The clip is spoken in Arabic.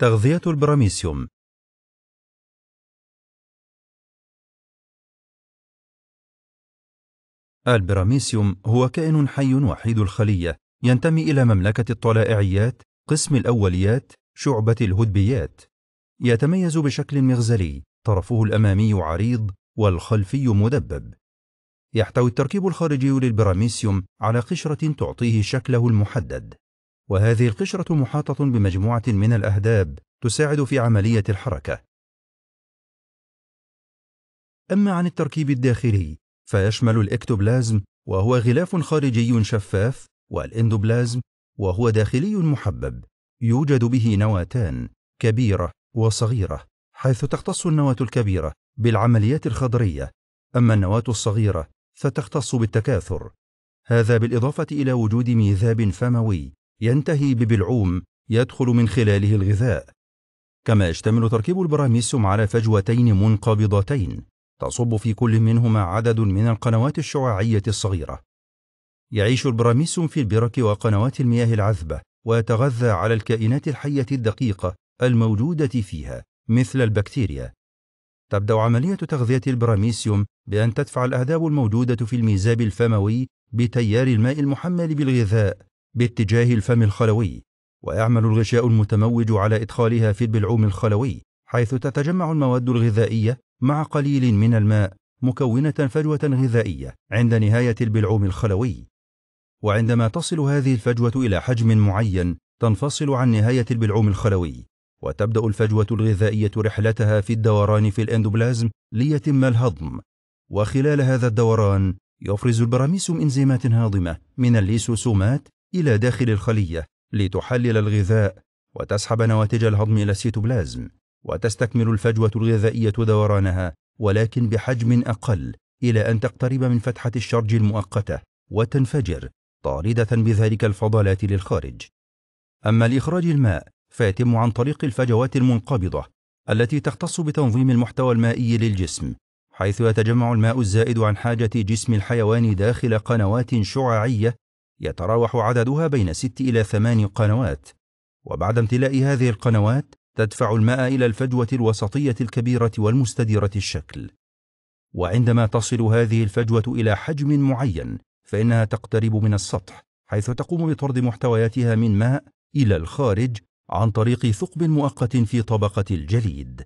تغذية البراميسيوم. البراميسيوم هو كائن حي وحيد الخلية ينتمي إلى مملكة الطلائعيات قسم الأوليات شعبة الهدبيات. يتميز بشكل مغزلي طرفه الأمامي عريض والخلفي مدبب. يحتوي التركيب الخارجي للبراميسيوم على قشرة تعطيه شكله المحدد. وهذه القشرة محاطة بمجموعة من الأهداب تساعد في عملية الحركة. أما عن التركيب الداخلي فيشمل الإكتوبلازم وهو غلاف خارجي شفاف والإندوبلازم وهو داخلي محبب يوجد به نواتان كبيرة وصغيرة حيث تختص النواة الكبيرة بالعمليات الخضرية. أما النواة الصغيرة فتختص بالتكاثر. هذا بالإضافة إلى وجود ميزاب فموي. ينتهي ببلعوم يدخل من خلاله الغذاء. كما يشتمل تركيب البراميسيوم على فجوتين منقبضتين تصب في كل منهما عدد من القنوات الشعاعية الصغيرة. يعيش البراميسيوم في البرك وقنوات المياه العذبة ويتغذى على الكائنات الحية الدقيقة الموجودة فيها مثل البكتيريا. تبدأ عملية تغذية البراميسيوم بأن تدفع الأهداب الموجودة في الميزاب الفموي بتيار الماء المحمل بالغذاء باتجاه الفم الخلوي ويعمل الغشاء المتموج على إدخالها في البلعوم الخلوي حيث تتجمع المواد الغذائية مع قليل من الماء مكونة فجوة غذائية عند نهاية البلعوم الخلوي. وعندما تصل هذه الفجوة إلى حجم معين تنفصل عن نهاية البلعوم الخلوي وتبدأ الفجوة الغذائية رحلتها في الدوران في الأندوبلازم ليتم الهضم. وخلال هذا الدوران يفرز البراميسيوم إنزيمات هاضمة من الليسوسومات إلى داخل الخلية لتحلل الغذاء وتسحب نواتج الهضم إلى السيتوبلازم وتستكمل الفجوة الغذائية دورانها ولكن بحجم أقل إلى أن تقترب من فتحة الشرج المؤقتة وتنفجر طاردة بذلك الفضلات للخارج. أما لإخراج الماء فيتم عن طريق الفجوات المنقبضة التي تختص بتنظيم المحتوى المائي للجسم حيث يتجمع الماء الزائد عن حاجة جسم الحيوان داخل قنوات شعاعية يتراوح عددها بين ست إلى ثمان قنوات. وبعد امتلاء هذه القنوات تدفع الماء إلى الفجوة الوسطية الكبيرة والمستديرة الشكل. وعندما تصل هذه الفجوة إلى حجم معين فإنها تقترب من السطح حيث تقوم بطرد محتوياتها من ماء إلى الخارج عن طريق ثقب مؤقت في طبقة الجليد.